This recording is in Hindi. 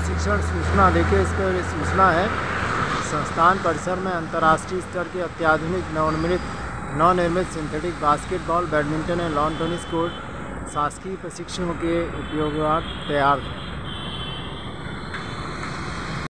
प्रशिक्षण सूचना देखिए इस पर सूचना है। संस्थान परिसर में अंतर्राष्ट्रीय स्तर के अत्याधुनिक नवनिर्मित नवनिर्मित synthetic basketball badminton and lawn tennis court शासकीय प्रशिक्षणों के उपयोग तैयार